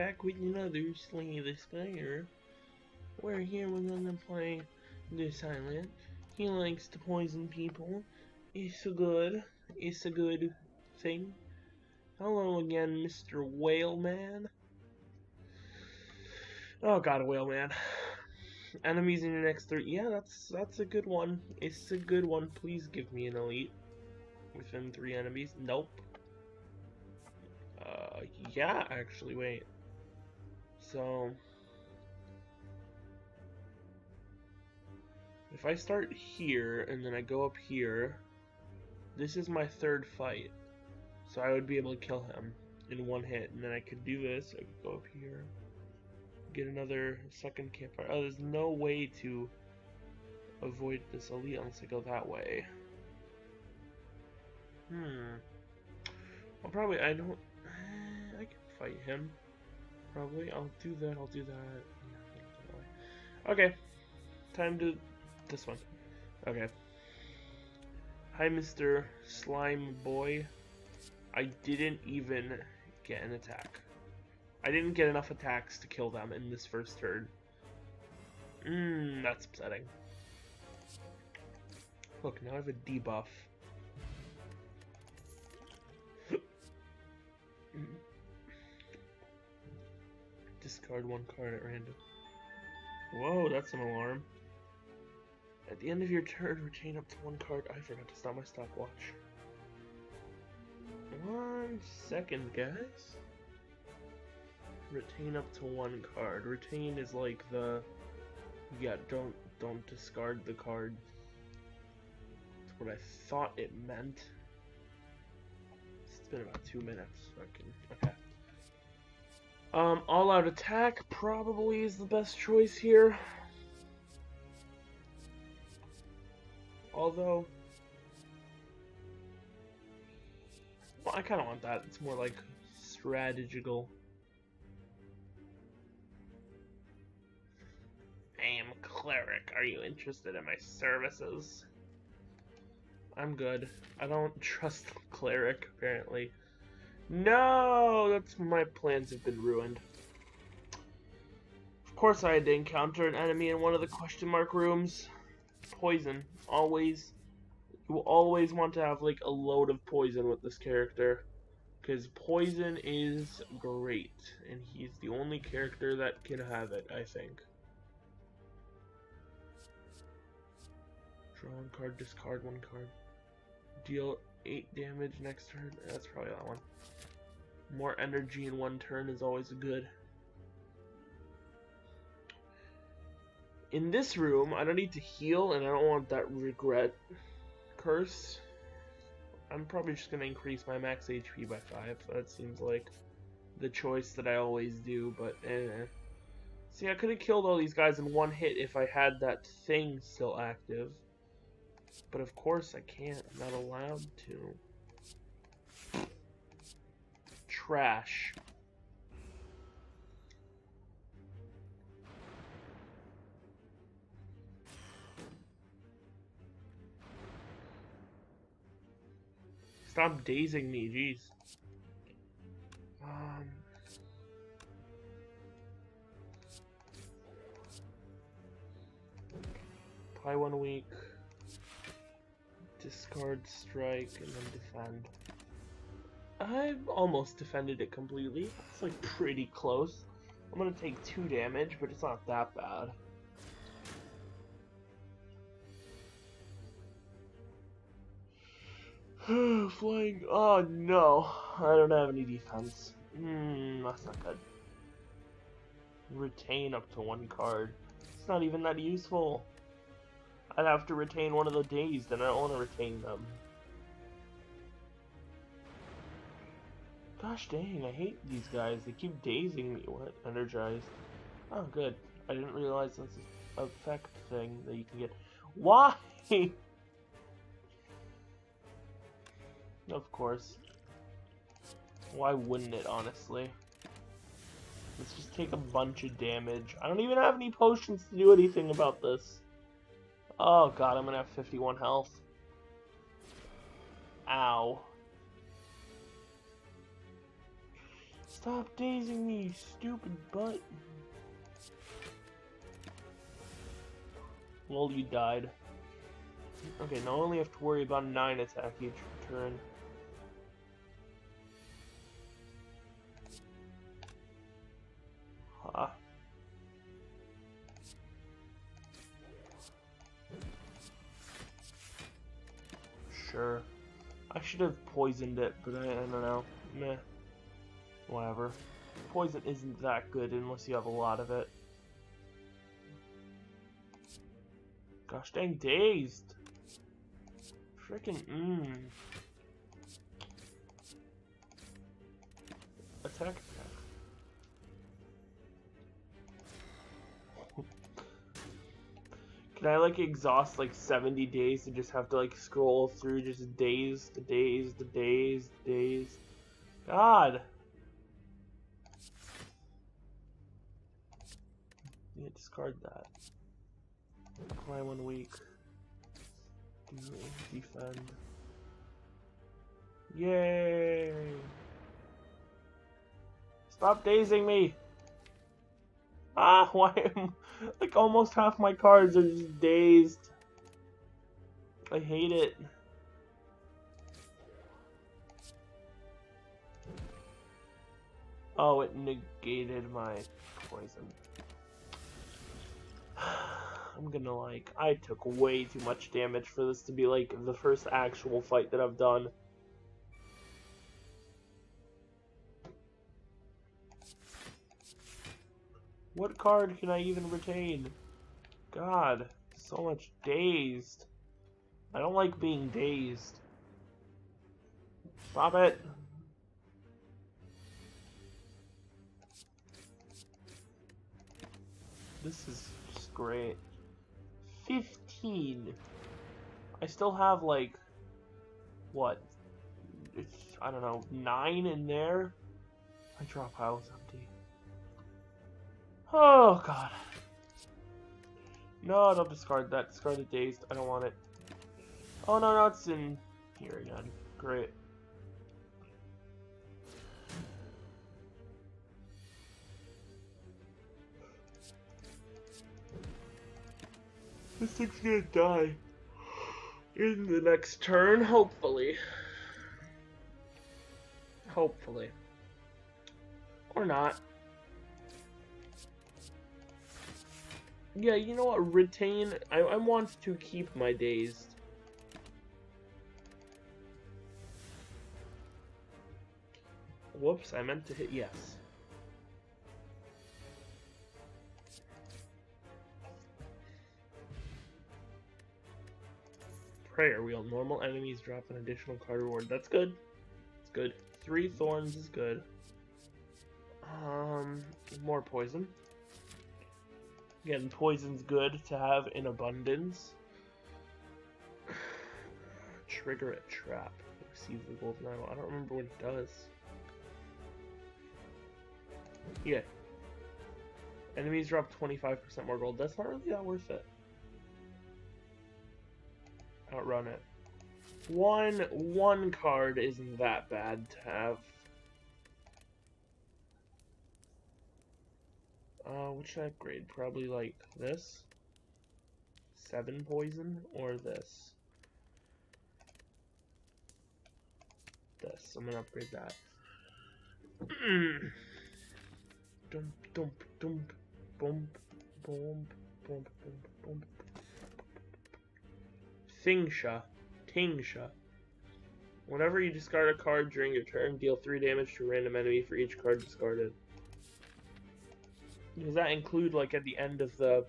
back with another Slay the Spire. We're here with them play this island. He likes to poison people. It's a good, it's a good thing. Hello again, Mr. Whaleman. Oh god, a whale man. Enemies in your next three. Yeah, that's that's a good one. It's a good one. Please give me an elite within three enemies. Nope. Uh, yeah, actually, wait. So, if I start here and then I go up here, this is my third fight. So I would be able to kill him in one hit, and then I could do this. I could go up here, get another second campfire. Oh, there's no way to avoid this elite unless I go that way. Hmm. I'll probably, I don't, I can fight him. Probably. I'll do that, I'll do that. Okay. Time to, this one. Okay. Hi, Mr. Slime Boy. I didn't even get an attack. I didn't get enough attacks to kill them in this first turn. Mmm, that's upsetting. Look, now I have a debuff. Discard one card at random. Whoa, that's an alarm. At the end of your turn, retain up to one card. I forgot to stop my stopwatch. One second, guys. Retain up to one card. Retain is like the yeah, don't don't discard the card. That's what I thought it meant. It's been about two minutes. Okay. Um, all out attack probably is the best choice here. Although Well, I kind of want that. It's more like strategical. I am cleric. Are you interested in my services? I'm good. I don't trust cleric, apparently. No! That's my plans have been ruined. Of course I had to encounter an enemy in one of the question mark rooms. Poison. Always you always want to have like a load of poison with this character because poison is great and he's the only character that can have it I think draw one card discard one card deal 8 damage next turn that's probably that one more energy in one turn is always good in this room I don't need to heal and I don't want that regret curse. I'm probably just going to increase my max HP by 5. That seems like the choice that I always do, but eh. See, I could have killed all these guys in one hit if I had that thing still active. But of course I can't. I'm not allowed to. Trash. Stop dazing me, jeez. Um... Play one week. Discard strike and then defend. I've almost defended it completely. It's like pretty close. I'm gonna take two damage, but it's not that bad. Flying. Oh no. I don't have any defense. Hmm, that's not good. Retain up to one card. It's not even that useful. I'd have to retain one of the dazed, and I don't want to retain them. Gosh dang, I hate these guys. They keep dazing me. What? Energized. Oh, good. I didn't realize this is effect thing that you can get. Why? Of course. Why wouldn't it, honestly? Let's just take a bunch of damage. I don't even have any potions to do anything about this. Oh god, I'm gonna have 51 health. Ow. Stop dazing me, stupid butt. Well, you died. Okay, now I only have to worry about 9 attack each turn. Poisoned it, but I, I don't know. Meh. Whatever. Poison isn't that good unless you have a lot of it. Gosh dang dazed. Freaking mmm. Attack Can I like exhaust like 70 days to just have to like scroll through just days, the days, the days, days? God. Yeah, discard that. Climb one week. Defend. Yay! Stop dazing me! Ah, why am like almost half my cards are just dazed. I hate it. Oh, it negated my poison. I'm gonna like, I took way too much damage for this to be like the first actual fight that I've done. What card can I even retain? God, so much dazed. I don't like being dazed. Stop it. This is just great. 15. I still have like, what? It's, I don't know, 9 in there? I is empty. Oh, God. No, don't discard that. Discard the dazed. I don't want it. Oh, no, no, it's in here again. Great. This thing's gonna die in the next turn, hopefully. Hopefully. Or not. Yeah, you know what? Retain. I, I want to keep my dazed. Whoops, I meant to hit yes. Prayer Wheel. Normal enemies drop an additional card reward. That's good. It's good. Three Thorns is good. Um, more poison. Again, poison's good to have in abundance. Trigger a trap. Receive the golden idol. I don't remember what it does. Yeah. Enemies drop 25% more gold. That's not really that worth it. Outrun it. One one card isn't that bad to have. Uh, which should I upgrade? Probably like this. Seven poison or this. This. I'm gonna upgrade that. dump, dump, dump, bump, bump, bump, bump, bump. Thingsha. Tingsha. Whenever you discard a card during your turn, deal 3 damage to a random enemy for each card discarded. Does that include, like, at the end of the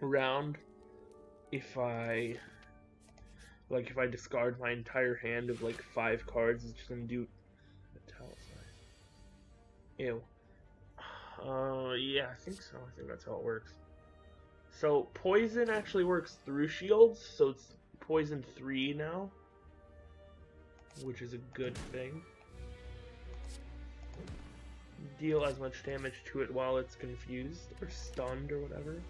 round, if I, like, if I discard my entire hand of, like, 5 cards, it's just gonna do, Ew. Uh, yeah, I think so. I think that's how it works. So, poison actually works through shields, so it's poison 3 now. Which is a good thing. Deal as much damage to it while it's confused, or stunned, or whatever.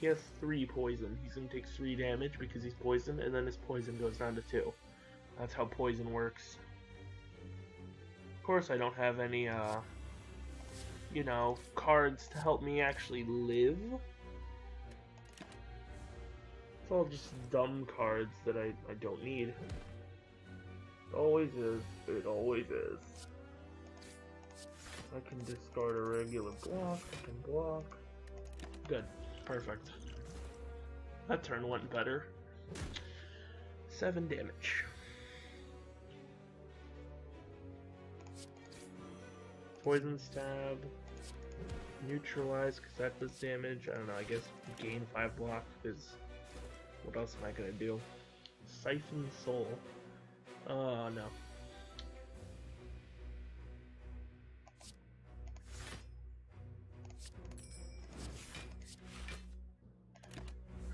He has 3 poison. He's gonna take 3 damage because he's poisoned, and then his poison goes down to 2. That's how poison works. Of course, I don't have any, uh, you know, cards to help me actually live. It's all just dumb cards that I, I don't need. It always is. It always is. I can discard a regular block. I can block. Good. Perfect. That turn went better. Seven damage. Poison stab. Neutralize, because that does damage. I don't know, I guess gain 5 block, because what else am I going to do? Siphon Soul. Oh, no.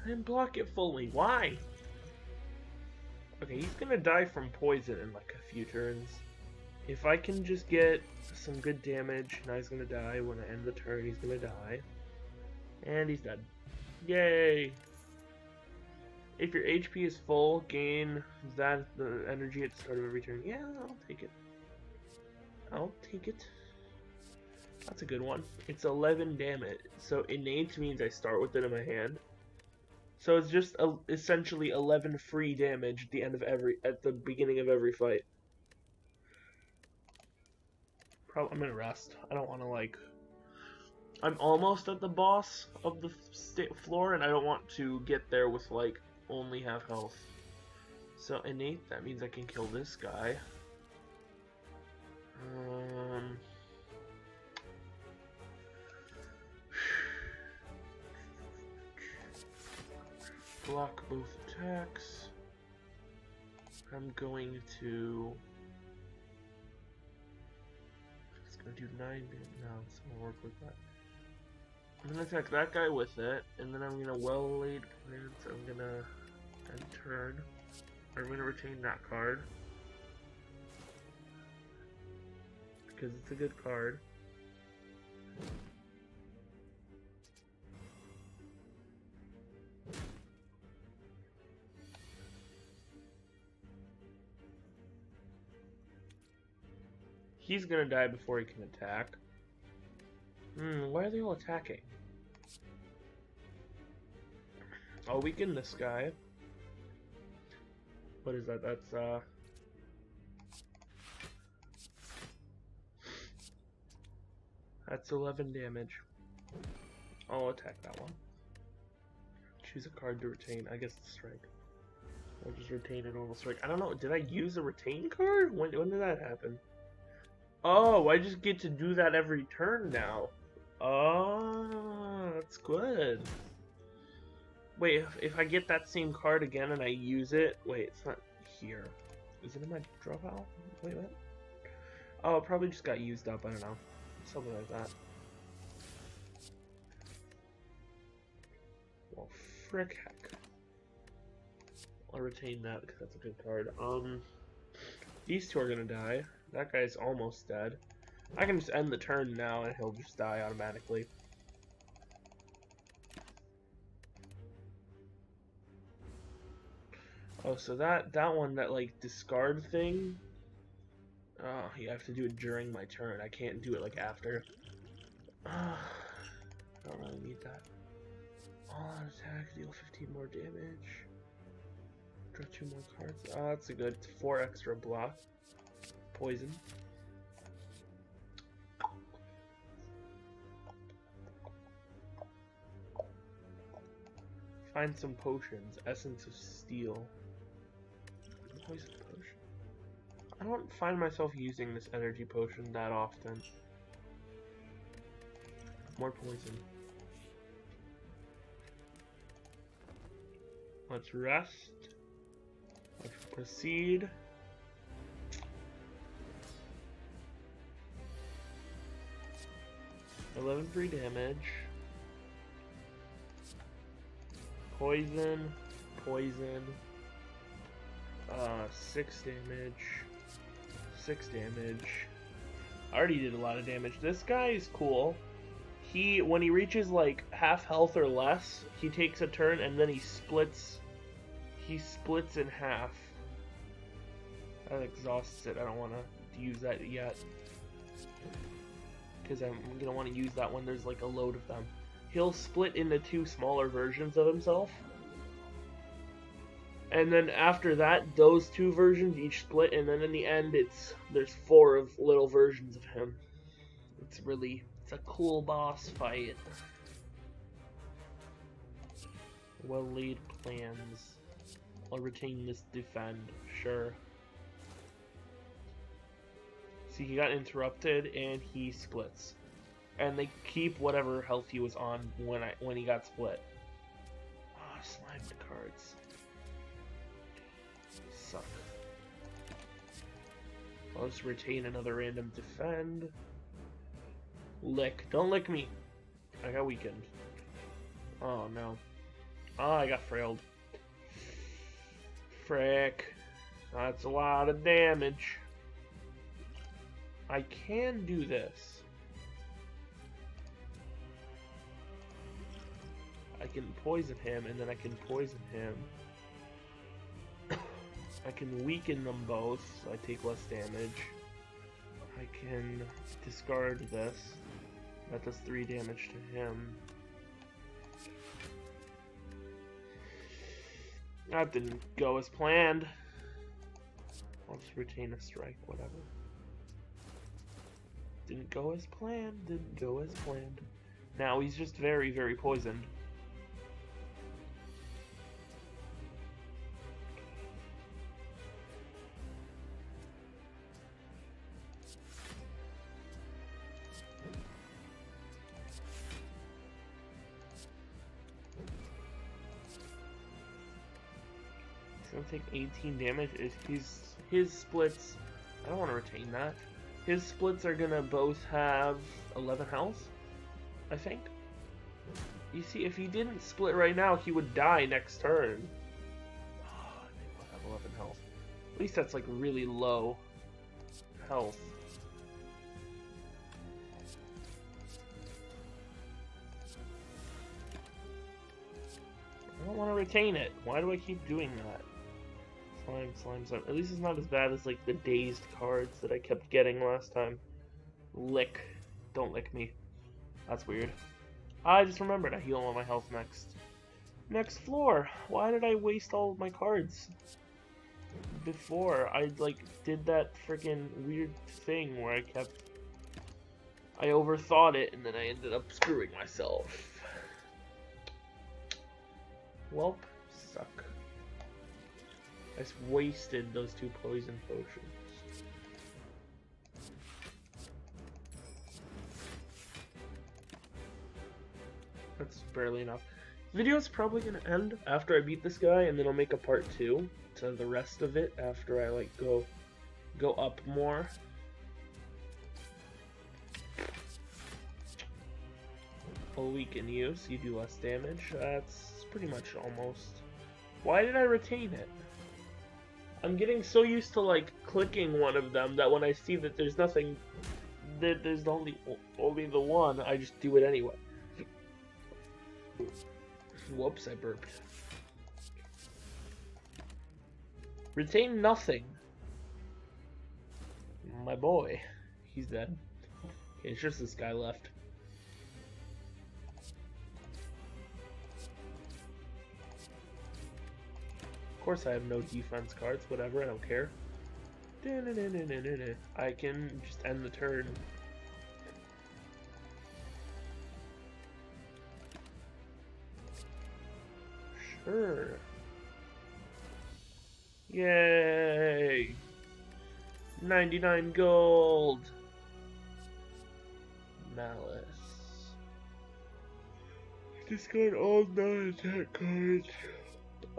Didn't block it fully. Why? Okay, he's gonna die from poison in like a few turns. If I can just get some good damage, now he's gonna die. When I end the turn, he's gonna die. And he's dead. Yay! If your HP is full, gain that the energy at the start of every turn. Yeah, I'll take it. I'll take it. That's a good one. It's 11 damage. So innate means I start with it in my hand. So it's just a, essentially 11 free damage at the end of every at the beginning of every fight. Probably I'm gonna rest. I don't want to like. I'm almost at the boss of the state floor, and I don't want to get there with like only half health. So innate, that means I can kill this guy. Um. Block both attacks. I'm going to. It's gonna do nine. No, it's gonna work with that. I'm gonna attack that guy with it, and then I'm gonna well laid plans. I'm gonna end turn. I'm gonna retain that card because it's a good card. He's gonna die before he can attack. Hmm, why are they all attacking? I'll weaken this guy. What is that? That's, uh... That's 11 damage. I'll attack that one. Choose a card to retain. I guess it's strike. I'll just retain a normal strike. I don't know. Did I use a retain card? When, when did that happen? Oh, I just get to do that every turn now. Oh, that's good. Wait, if, if I get that same card again and I use it... Wait, it's not here. Is it in my draw pile? Wait, what? Oh, it probably just got used up. I don't know. Something like that. Well, frick heck. I'll retain that because that's a good card. Um, these two are gonna die. That guy's almost dead. I can just end the turn now and he'll just die automatically. Oh, so that, that one, that like discard thing, oh, you have to do it during my turn. I can't do it like after. Uh, I don't really need that. All out attack, deal 15 more damage. Draw two more cards. Oh, that's a good four extra block poison. Find some potions. Essence of Steel. Poison potion. I don't find myself using this energy potion that often. More poison. Let's rest. Let's proceed. 11 free damage. Poison, poison. Uh, 6 damage. 6 damage. I already did a lot of damage. This guy is cool. He, when he reaches like half health or less, he takes a turn and then he splits. He splits in half. That exhausts it. I don't want to use that yet. Because I'm gonna want to use that when there's like a load of them. He'll split into two smaller versions of himself. And then after that, those two versions each split, and then in the end, it's there's four of little versions of him. It's really it's a cool boss fight. Well laid plans. I'll retain this defend, sure. See, he got interrupted and he splits. And they keep whatever health he was on when I when he got split. Ah, oh, slimed cards. Suck. I'll just retain another random defend. Lick. Don't lick me. I got weakened. Oh no. Oh, I got frailed. Frick. That's a lot of damage. I can do this. I can poison him, and then I can poison him. I can weaken them both, so I take less damage. I can discard this. That does 3 damage to him. That didn't go as planned. I'll just retain a strike, whatever. Didn't go as planned, didn't go as planned. Now he's just very, very poisoned. He's gonna take 18 damage. If he's his splits, I don't want to retain that. His splits are gonna both have 11 health, I think. You see, if he didn't split right now, he would die next turn. Oh, they both have 11 health. At least that's like really low health. I don't want to retain it. Why do I keep doing that? Slime, slime, slime. At least it's not as bad as like the dazed cards that I kept getting last time. Lick. Don't lick me. That's weird. I just remembered I heal all my health next. Next floor. Why did I waste all of my cards? Before I like did that freaking weird thing where I kept I overthought it and then I ended up screwing myself. Welp, suck. I just wasted those two poison potions. That's barely enough. The video's probably gonna end after I beat this guy, and then I'll make a part two to the rest of it after I like go go up more. I'll weaken you, you do less damage. That's pretty much almost. Why did I retain it? I'm getting so used to like clicking one of them that when I see that there's nothing, that there's only only the one, I just do it anyway. Whoops, I burped. Retain nothing. My boy, he's dead. Okay, it's just this guy left. Course I have no defense cards, whatever, I don't care. I can just end the turn. Sure. Yay! 99 gold! Malice. Discard all non-attack cards.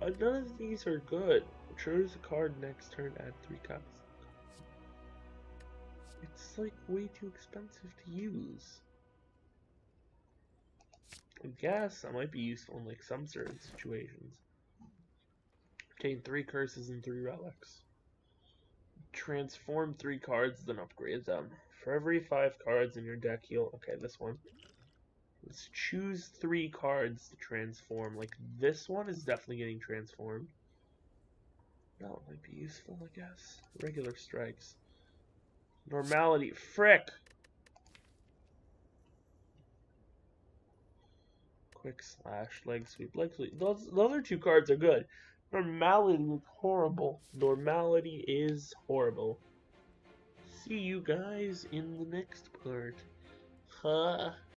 Uh, none of these are good. Choose a card next turn, add three copies. It's like way too expensive to use. I guess that might be useful in like some certain situations. Obtain three curses and three relics. Transform three cards, then upgrade them. For every five cards in your deck, you'll okay this one. Let's choose three cards to transform. Like, this one is definitely getting transformed. That might be useful, I guess. Regular strikes. Normality. Frick! Quick slash, leg sweep, leg sweep. Those, those are two cards are good. Normality is horrible. Normality is horrible. See you guys in the next part. Huh?